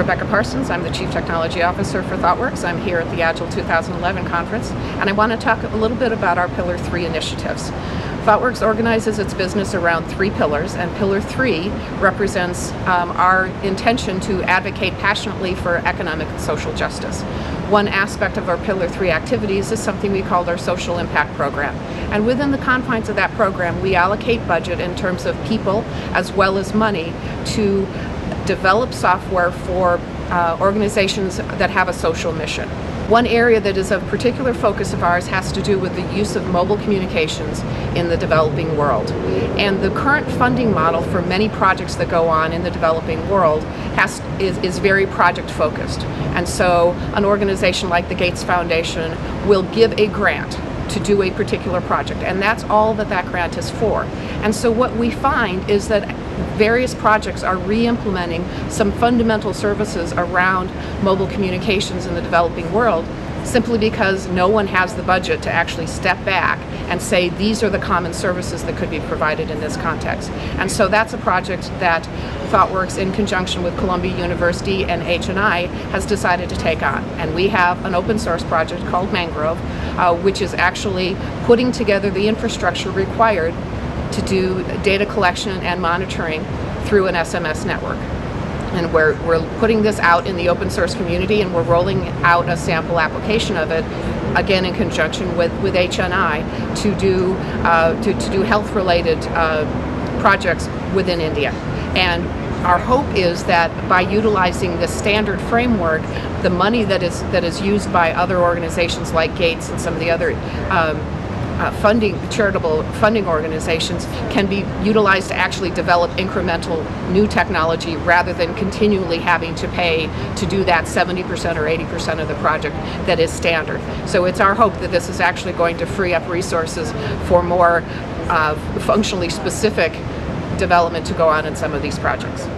Rebecca Parsons, I'm the Chief Technology Officer for ThoughtWorks. I'm here at the Agile 2011 conference, and I want to talk a little bit about our Pillar 3 initiatives. ThoughtWorks organizes its business around three pillars, and Pillar 3 represents um, our intention to advocate passionately for economic and social justice. One aspect of our Pillar 3 activities is something we called our Social Impact Program. And within the confines of that program, we allocate budget in terms of people as well as money to develop software for uh, organizations that have a social mission. One area that is of particular focus of ours has to do with the use of mobile communications in the developing world. And the current funding model for many projects that go on in the developing world has, is, is very project focused. And so an organization like the Gates Foundation will give a grant to do a particular project and that's all that that grant is for. And so what we find is that various projects are re-implementing some fundamental services around mobile communications in the developing world simply because no one has the budget to actually step back and say these are the common services that could be provided in this context. And so that's a project that ThoughtWorks in conjunction with Columbia University and HNI has decided to take on. And we have an open source project called Mangrove, uh, which is actually putting together the infrastructure required to do data collection and monitoring through an SMS network. And we're, we're putting this out in the open source community and we're rolling out a sample application of it, again in conjunction with, with HNI, to do, uh, to, to do health related uh, projects within India. And our hope is that by utilizing this standard framework, the money that is that is used by other organizations like Gates and some of the other um, uh, funding, charitable funding organizations can be utilized to actually develop incremental new technology rather than continually having to pay to do that 70% or 80% of the project that is standard. So it's our hope that this is actually going to free up resources for more uh, functionally specific development to go on in some of these projects.